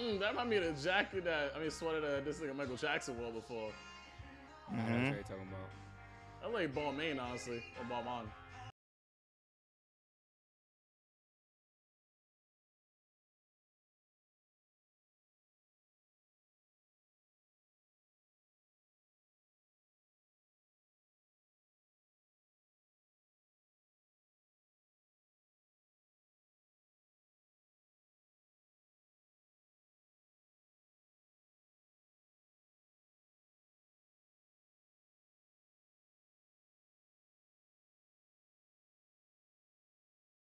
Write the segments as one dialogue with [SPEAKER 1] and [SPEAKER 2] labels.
[SPEAKER 1] Mm, that might be the jacket that I mean sweater that this nigga Michael Jackson wore before.
[SPEAKER 2] I know what you're talking about.
[SPEAKER 1] I like Balmain honestly, or Balmain.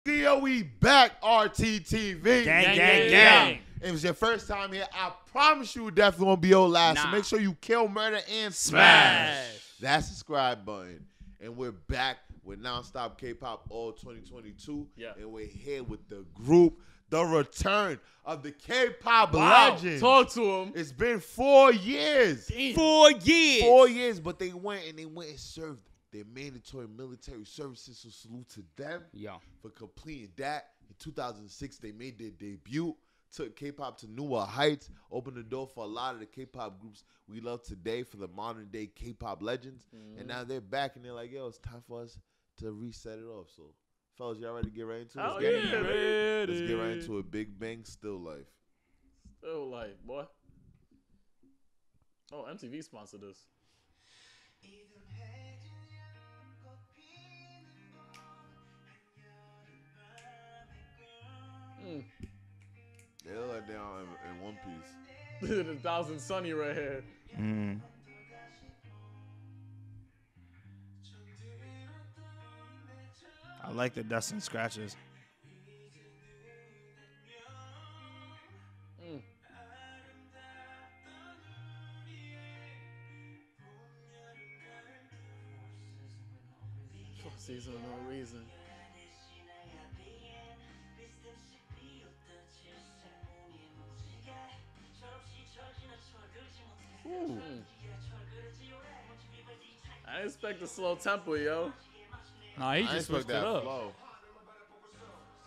[SPEAKER 3] Yo, we back, RTTV.
[SPEAKER 4] Gang,
[SPEAKER 1] gang,
[SPEAKER 4] gang,
[SPEAKER 1] gang.
[SPEAKER 4] gang.
[SPEAKER 3] If it's your first time here, I promise you it definitely won't be your last. So make sure you kill, murder, and smash.
[SPEAKER 2] Smash.
[SPEAKER 3] that subscribe button. And we're back with Nonstop K-Pop All 2022.
[SPEAKER 1] Yeah.
[SPEAKER 3] And we're here with the group, the return of the K-Pop
[SPEAKER 1] Wow,
[SPEAKER 3] legend.
[SPEAKER 1] talk to him.
[SPEAKER 3] It's been four years.
[SPEAKER 2] Four years.
[SPEAKER 3] Four years, but they went and they went and served their mandatory military services. So salute to them
[SPEAKER 2] Yo.
[SPEAKER 3] for completing that. In 2006, they made their debut, took K-pop to newer heights, opened the door for a lot of the K-pop groups we love today for the modern day K-pop legends. And mm-hmm. now they're back and they're like, yo, it's time for us to reset it off. So, fellas, y'all ready to get right into it?
[SPEAKER 1] Oh
[SPEAKER 3] Let's get,
[SPEAKER 1] yeah,
[SPEAKER 3] it.
[SPEAKER 1] man.
[SPEAKER 3] Let's get right into it. Big Bang Still Life.
[SPEAKER 1] Still Life, boy. Oh, MTV sponsored this. The thousand sunny right here.
[SPEAKER 4] Mm. I like the dust and scratches.
[SPEAKER 1] Mm. Four seasons, no reason.
[SPEAKER 3] Ooh.
[SPEAKER 1] I didn't expect a slow tempo, yo.
[SPEAKER 5] Nah, he
[SPEAKER 3] I
[SPEAKER 5] just
[SPEAKER 3] expect
[SPEAKER 5] switched it
[SPEAKER 3] that
[SPEAKER 5] up.
[SPEAKER 3] flow.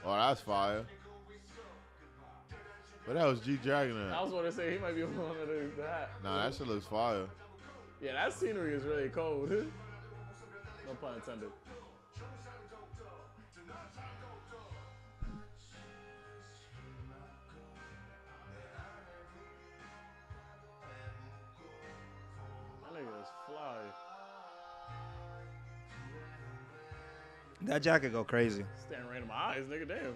[SPEAKER 3] Oh, that's fire. But that was G Dragon.
[SPEAKER 1] I was going to say he might be one of the, that.
[SPEAKER 3] Nah, that shit looks fire.
[SPEAKER 1] Yeah, that scenery is really cold. no pun intended. That
[SPEAKER 4] jacket go crazy.
[SPEAKER 1] Staring right in my eyes, nigga. Damn.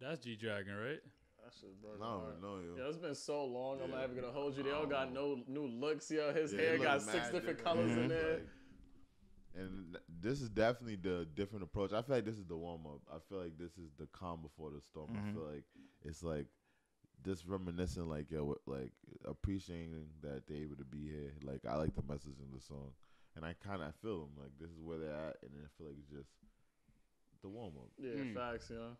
[SPEAKER 5] That's G Dragon, right?
[SPEAKER 1] That shit broke
[SPEAKER 3] No,
[SPEAKER 1] my heart.
[SPEAKER 3] no, yo.
[SPEAKER 1] Yo, it's been so long. I'm
[SPEAKER 3] Yeah.
[SPEAKER 1] not even gonna hold you. They all got no new looks, yo. His
[SPEAKER 3] Yeah,
[SPEAKER 1] hair
[SPEAKER 3] it
[SPEAKER 1] got six
[SPEAKER 3] mad
[SPEAKER 1] different
[SPEAKER 3] different.
[SPEAKER 1] colors in
[SPEAKER 3] Mhm.
[SPEAKER 1] there.
[SPEAKER 3] Like, and th- this is definitely the different approach. I feel like this is the warm up. I feel like this is the calm before the storm. I
[SPEAKER 4] Mhm.
[SPEAKER 3] feel like it's like just reminiscing, like yo, like appreciating that they're able to be here. Like I like the message in the song, and I kind of feel them. Like this is where they're at, and then I feel like it's just the warm up.
[SPEAKER 1] Yeah,
[SPEAKER 2] Mm.
[SPEAKER 1] facts, you know.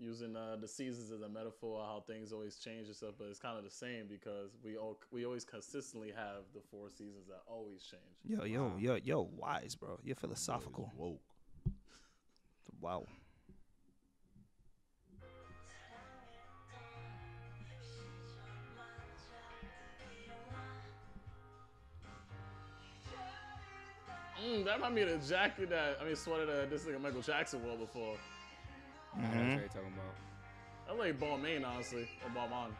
[SPEAKER 1] Using uh, the seasons as a metaphor, how things always change and stuff, but it's kind of the same because we all we always consistently have the four seasons that always change.
[SPEAKER 4] Yo, yo, yo, yo, wise, bro. You're philosophical.
[SPEAKER 3] Woke.
[SPEAKER 4] Wow.
[SPEAKER 1] Mm, that might be the jacket that I mean sweater that this nigga Michael Jackson wore before.
[SPEAKER 2] I know what
[SPEAKER 4] Mhm.
[SPEAKER 2] you're talking about.
[SPEAKER 1] I like Balmain honestly, or Balmain.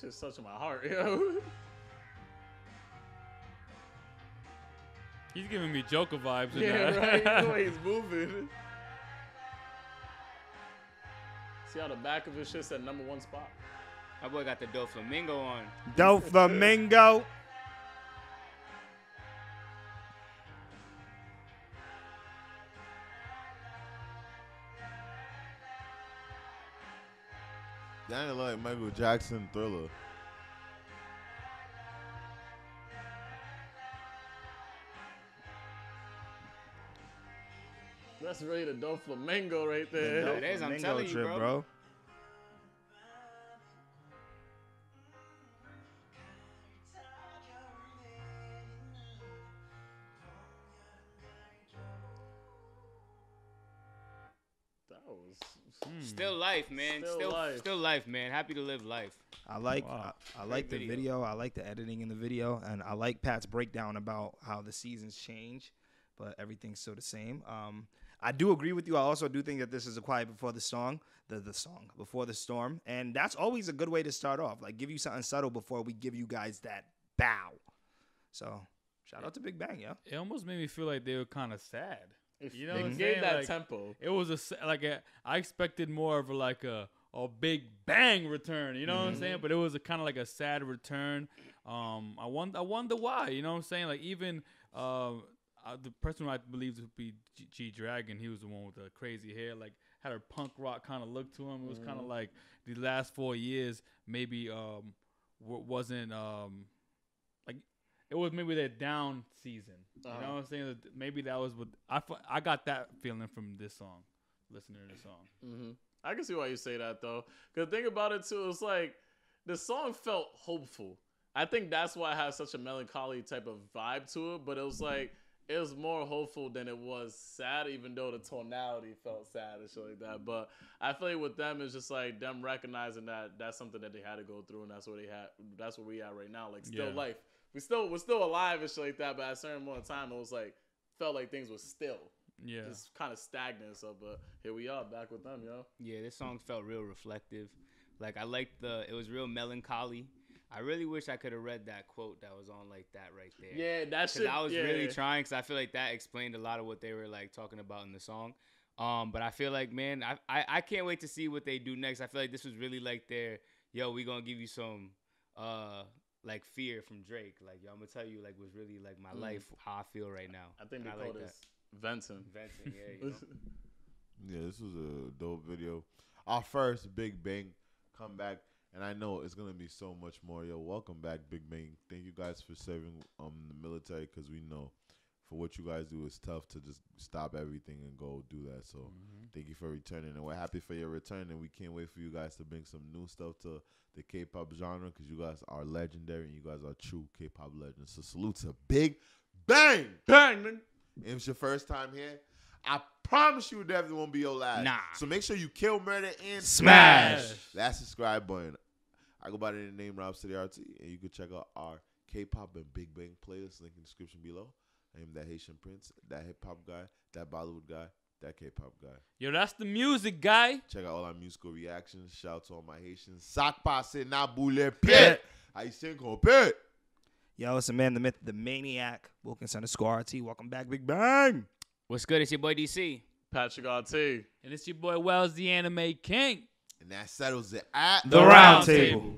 [SPEAKER 1] Shit's touching my heart, yo.
[SPEAKER 5] He's giving me Joker vibes. In
[SPEAKER 1] Yeah,
[SPEAKER 5] that.
[SPEAKER 1] right. The way he's moving. See how the back of his shit said number one spot.
[SPEAKER 2] My boy got the Doflamingo on.
[SPEAKER 4] Doflamingo.
[SPEAKER 3] That ain't like Michael Jackson Thriller.
[SPEAKER 1] That's really the Doflamingo right there.
[SPEAKER 2] The dope It is, I'm telling you, bro.
[SPEAKER 1] That was.
[SPEAKER 2] Still life, man.
[SPEAKER 1] Still
[SPEAKER 2] Still,
[SPEAKER 1] life.
[SPEAKER 2] still life, man. Happy to live life.
[SPEAKER 4] I like
[SPEAKER 5] Wow.
[SPEAKER 4] I, I like the
[SPEAKER 2] video.
[SPEAKER 4] video. I like the editing in the video, and I like Pat's breakdown about how the seasons change, but everything's still the same. Um, I do agree with you. I also do think that this is a quiet before the song, the the song before the storm, and that's always a good way to start off. Like give you something subtle before we give you guys that bow. So shout out to Big Bang, yeah.
[SPEAKER 5] It almost made me feel like they were kind of sad. You know
[SPEAKER 1] they
[SPEAKER 5] what I'm
[SPEAKER 1] gave
[SPEAKER 5] saying?
[SPEAKER 1] that
[SPEAKER 5] Like,
[SPEAKER 1] tempo.
[SPEAKER 5] It was a like a, I expected more of a like a a big bang return. You know what I'm saying? But it was a kind of like a sad return. Um, I wonder I wonder why. You know what I'm saying? Like even um. Uh, the person who I believe to be G, G Dragon, he was the one with the crazy hair, like had a punk rock kind of look to him. It was kind of like the last four years maybe um w- wasn't um it was maybe their down season. You
[SPEAKER 1] Uh-huh.
[SPEAKER 5] know what I'm saying? Maybe that was what I I got that feeling from this song, listening to the song.
[SPEAKER 1] hmm I can see why you say that though. Cause think about it too, it's like the song felt hopeful. I think that's why it has such a melancholy type of vibe to it. But it was like it was more hopeful than it was sad, even though the tonality felt sad and shit like that. But I feel like with them, it's just like them recognizing that that's something that they had to go through, and that's what they had. That's where we at right now. Like still
[SPEAKER 5] Yeah.
[SPEAKER 1] life. We still we're still alive and shit like that. But at a certain moment in time, it was like felt like things were still
[SPEAKER 5] Yeah,
[SPEAKER 1] just kind of stagnant. So, but here we are back with them, yo.
[SPEAKER 2] Yeah, this song felt real reflective. Like I liked the. It was real melancholy. I really wish I could have read that quote that was on like that right there.
[SPEAKER 1] Yeah, that's
[SPEAKER 2] Because. I was
[SPEAKER 1] yeah.
[SPEAKER 2] really trying, because I feel like that explained a lot of what they were like talking about in the song. Um, but I feel like, man, I, I I can't wait to see what they do next. I feel like this was really like their, yo, we gonna give you some, uh, like fear from Drake. Like, yo, I'm gonna tell you, like, was really like my
[SPEAKER 1] Mm.
[SPEAKER 2] life, how I feel right now.
[SPEAKER 1] I think
[SPEAKER 2] And
[SPEAKER 1] they
[SPEAKER 2] I
[SPEAKER 1] call
[SPEAKER 2] like
[SPEAKER 1] this venting.
[SPEAKER 2] Venting, yeah. You know?
[SPEAKER 3] Yeah, this was a dope video. Our first Big Bang comeback, and I know it's gonna be so much more. Yo, welcome back, Big Bang. Thank you guys for serving um the military, because we know for what you guys do, it's tough to just stop everything and go do that. So mm-hmm. thank you for returning, and we're happy for your return, and we can't wait for you guys to bring some new stuff to the K-pop genre, because you guys are legendary and you guys are true K-pop legends. So salute to Big Bang.
[SPEAKER 1] Bang, nigga.
[SPEAKER 3] If it's your first time here, I promise you it definitely won't be your last.
[SPEAKER 2] Nah.
[SPEAKER 3] So make sure you kill, murder, and
[SPEAKER 4] Smash.
[SPEAKER 3] that subscribe button. I go by the name Rob City RT, and you can check out our K-pop and Big Bang playlist. Link in the description below. I am that Haitian Prince, that hip hop guy, that Bollywood guy, that K-pop guy.
[SPEAKER 5] yo, that's the music guy.
[SPEAKER 3] Check out all our musical reactions. Shout out to all my Haitians. Sac passe na boule pied. Haïtien compét.
[SPEAKER 4] Yo, it's the man, the myth, the maniac, Wilkins underscore RT. Welcome back, Big Bang.
[SPEAKER 2] What's good? It's your boy DC.
[SPEAKER 1] Patrick RT.
[SPEAKER 5] And it's your boy Wellz, the anime king.
[SPEAKER 3] And that settles it at
[SPEAKER 4] The round table.